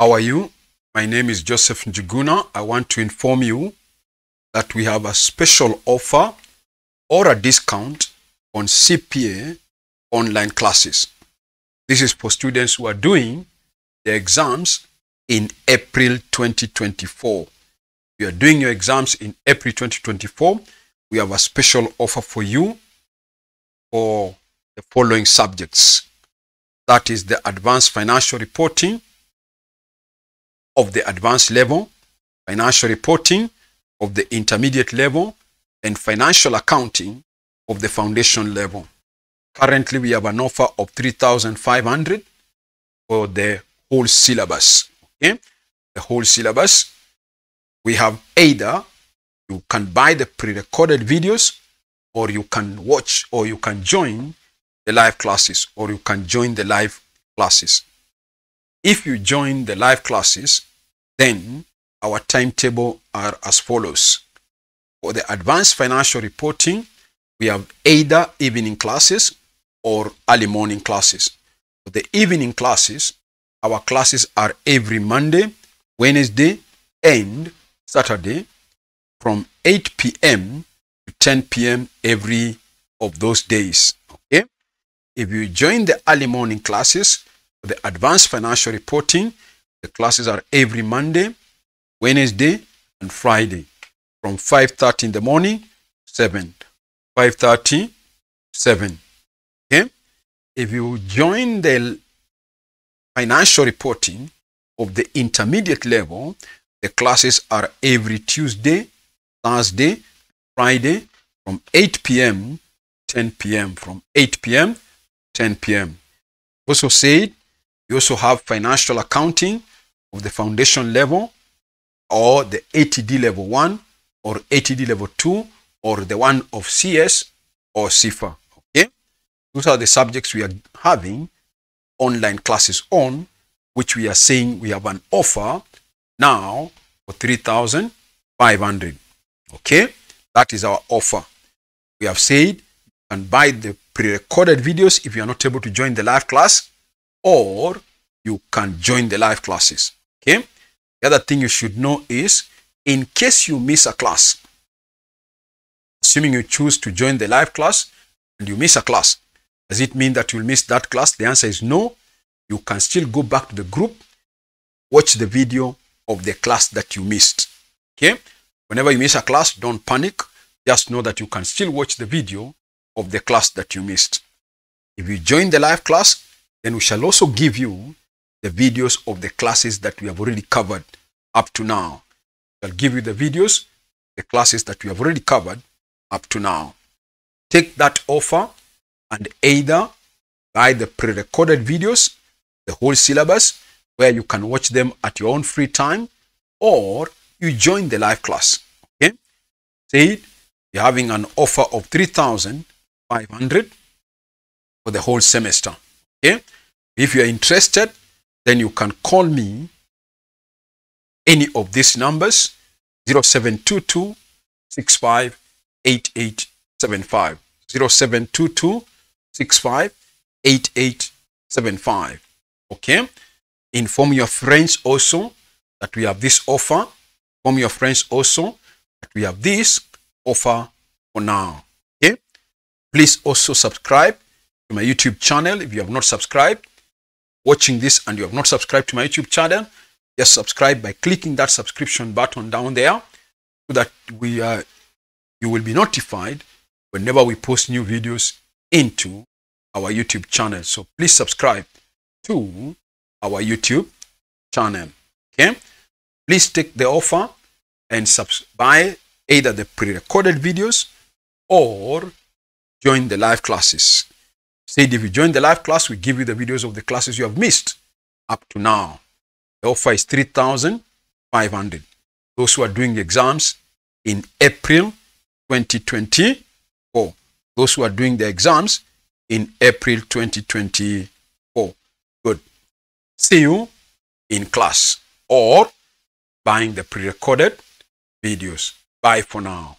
How are you? My name is Joseph Njuguna. I want to inform you that we have a special offer or a discount on CPA online classes. This is for students who are doing the exams in April 2024. You are doing your exams in April 2024. We have a special offer for you for the following subjects. That is the advanced financial reporting of the advanced level, financial reporting of the intermediate level, and financial accounting of the foundation level. Currently, we have an offer of 3,500 for the whole syllabus. Okay, the whole syllabus. We have either you can buy the pre-recorded videos, or you can watch, or you can join the live classes, or you can join the live classes. If you join the live classes, then our timetable are as follows. For the advanced financial reporting, we have either evening classes or early morning classes. For the evening classes, our classes are every Monday, Wednesday, and Saturday from 8 p.m. to 10 p.m. every of those days. Okay. If you join the early morning classes the advanced financial reporting, the classes are every Monday, Wednesday, and Friday from 5.30 in the morning, 7. 5.30, 7. Okay? If you join the financial reporting of the intermediate level, the classes are every Tuesday, Thursday, Friday from 8 p.m. 10 p.m. from 8 p.m. 10 p.m. Also said, you also have financial accounting of the foundation level or the ATD level 1 or ATD level 2 or the one of CS or CIFA. Okay, those are the subjects we are having online classes on, which we are saying we have an offer now for 3,500. Okay, that is our offer. We have said can buy the pre-recorded videos if you are not able to join the live class or you can join the live classes. Okay. The other thing you should know is in case you miss a class, assuming you choose to join the live class and you miss a class, does it mean that you'll miss that class? The answer is no. You can still go back to the group, watch the video of the class that you missed. Okay. Whenever you miss a class, don't panic. Just know that you can still watch the video of the class that you missed. If you join the live class, then we shall also give you the videos of the classes that we have already covered up to now. I'll give you the videos, the classes that we have already covered up to now. Take that offer and either buy the pre-recorded videos, the whole syllabus, where you can watch them at your own free time, or you join the live class. Okay? Say you're having an offer of 3,500 for the whole semester. Okay? If you're interested, then you can call me. Any of these numbers 0722 65 8875 0722 65 8875 okay? Inform your friends also that we have this offer. Inform your friends also that we have this offer for now. Okay? Please also subscribe to my youtube channel if you have not subscribed watching this and you have not subscribed to my youtube channel just subscribe by clicking that subscription button down there so that we uh, you will be notified whenever we post new videos into our YouTube channel. So please subscribe to our YouTube channel. Okay. Please take the offer and buy either the pre-recorded videos or join the live classes. Said if you join the live class, we give you the videos of the classes you have missed up to now. The offer is 3,500. Those who are doing exams in April 2024. Those who are doing the exams in April 2024. Good. See you in class or buying the pre-recorded videos. Bye for now.